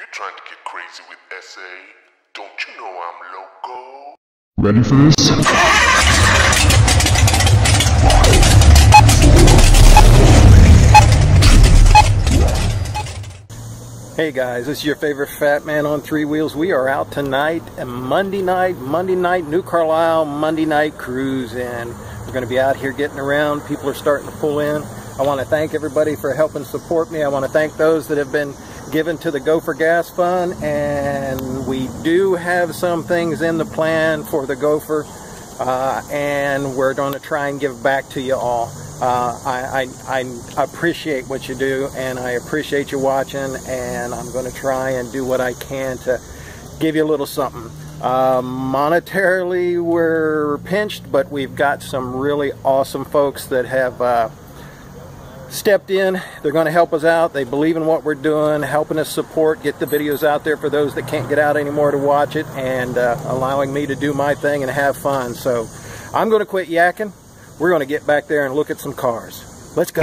you trying to get crazy with SA? Don't you know I'm loco? Ready for this? Hey guys, this is your favorite fat man on three wheels. We are out tonight, a Monday night, Monday night, New Carlisle, Monday night cruise, and we're going to be out here getting around. People are starting to pull in. I want to thank everybody for helping support me. I want to thank those that have been given to the Gopher Gas Fund, and we do have some things in the plan for the Gopher, uh, and we're going to try and give back to you all. Uh, I, I, I appreciate what you do and I appreciate you watching and I'm going to try and do what I can to give you a little something. Uh, monetarily we're pinched but we've got some really awesome folks that have uh, stepped in. They're going to help us out. They believe in what we're doing, helping us support, get the videos out there for those that can't get out anymore to watch it and uh, allowing me to do my thing and have fun. So I'm going to quit yakking we're going to get back there and look at some cars. Let's go.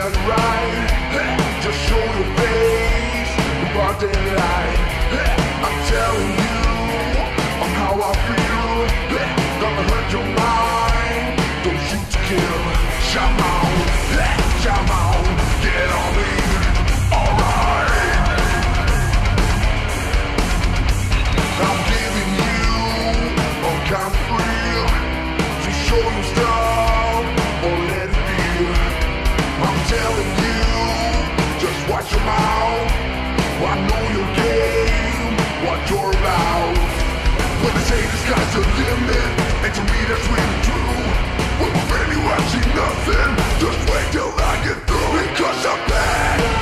And right. Just show your face in I'm telling you, just watch your mouth. I know your game, what you're about. When they say the sky's the limit, and to me that's really true. When my friend you seen nothing, just wait till I get through. Because I'm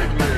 Five minutes.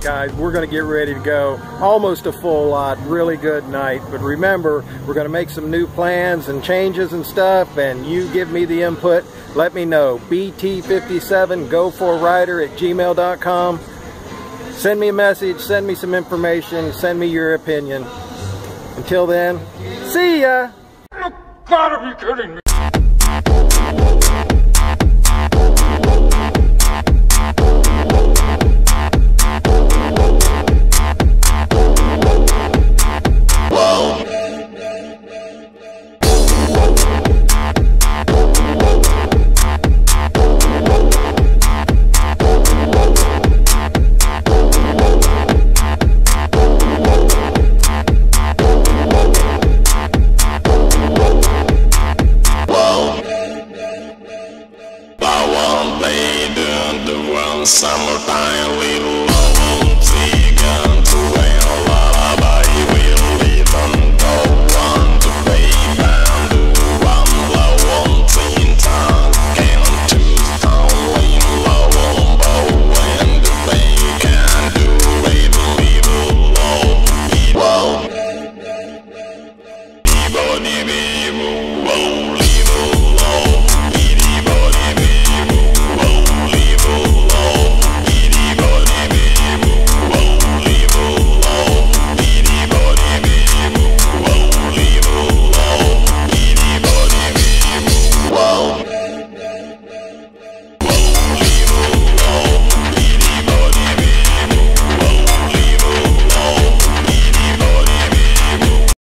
Guys, we're going to get ready to go. Almost a full lot, really good night. But remember, we're going to make some new plans and changes and stuff, and you give me the input. Let me know. BT57 go for rider at gmail.com. Send me a message, send me some information, send me your opinion. Until then, see ya! gotta be kidding me.